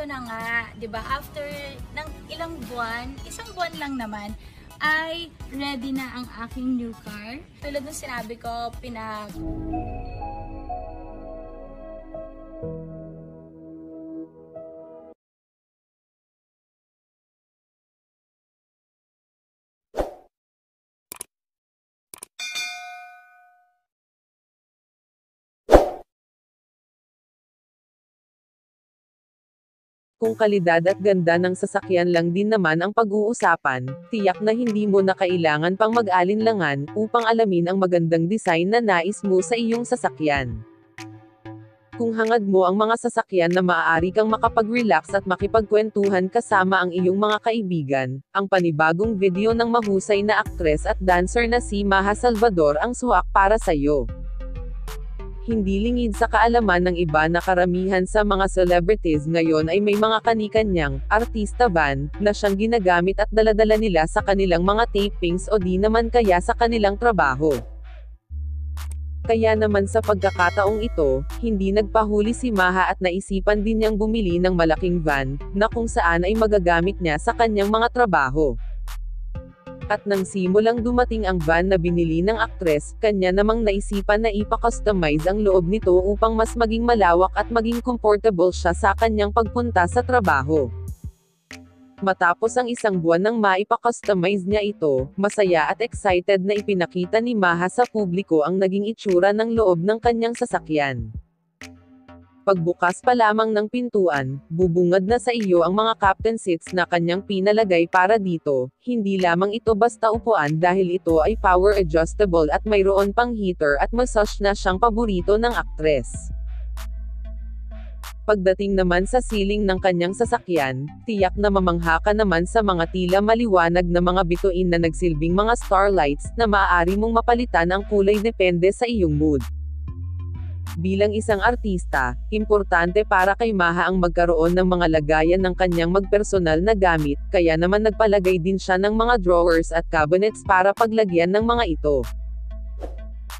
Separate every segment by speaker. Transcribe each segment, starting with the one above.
Speaker 1: eto na nga, 'di ba? After ng ilang buwan, isang buwan lang naman ay ready na ang aking new car. Tulad ng sinabi ko, pinag
Speaker 2: Kung kalidad at ganda ng sasakyan lang din naman ang pag-uusapan, tiyak na hindi mo na kailangan pang mag-alinlangan upang alamin ang magandang design na nais mo sa iyong sasakyan. Kung hangad mo ang mga sasakyan na maaari kang makapag-relax at makipagkwentuhan kasama ang iyong mga kaibigan, ang panibagong video ng mahusay na aktres at dancer na si Maha Salvador ang suwak para sa iyo hindi lingid sa kaalaman ng iba na karamihan sa mga celebrities ngayon ay may mga kanikanyang, artista van, na siyang ginagamit at daladala nila sa kanilang mga tapings o di naman kaya sa kanilang trabaho. Kaya naman sa pagkakataong ito, hindi nagpahuli si Maha at naisipan din niyang bumili ng malaking van, na kung saan ay magagamit niya sa kanyang mga trabaho at nang simulang dumating ang van na binili ng aktres, kanya namang naisipan na ipa-customize ang loob nito upang mas maging malawak at maging comfortable siya sa kanyang pagpunta sa trabaho. Matapos ang isang buwan nang maipa-customize niya ito, masaya at excited na ipinakita ni Maha sa publiko ang naging itsura ng loob ng kanyang sasakyan. Pagbukas pa lamang ng pintuan, bubungad na sa iyo ang mga captain seats na kanyang pinalagay para dito, hindi lamang ito basta upuan dahil ito ay power adjustable at mayroon pang heater at massage na siyang paborito ng aktres. Pagdating naman sa ceiling ng kanyang sasakyan, tiyak na mamangha ka naman sa mga tila maliwanag na mga bituin na nagsilbing mga starlights na maaari mong mapalitan ang kulay depende sa iyong mood. Bilang isang artista, importante para kay Maha ang magkaroon ng mga lagayan ng kanyang magpersonal na gamit, kaya naman nagpalagay din siya ng mga drawers at cabinets para paglagyan ng mga ito.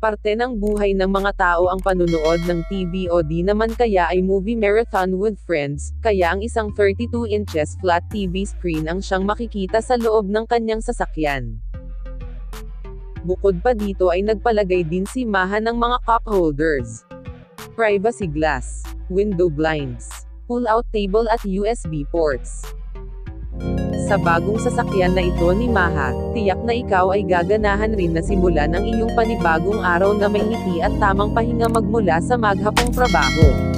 Speaker 2: Parte ng buhay ng mga tao ang panunood ng TV o di naman kaya ay movie marathon with friends, kaya ang isang 32 inches flat TV screen ang siyang makikita sa loob ng kanyang sasakyan. Bukod pa dito ay nagpalagay din si Maha ng mga cup holders privacy glass, window blinds, pull-out table at USB ports. Sa bagong sasakyan na ito ni Maha, tiyak na ikaw ay gaganahan rin na simulan ang iyong panibagong araw na may ngiti at tamang pahinga magmula sa maghapong trabaho.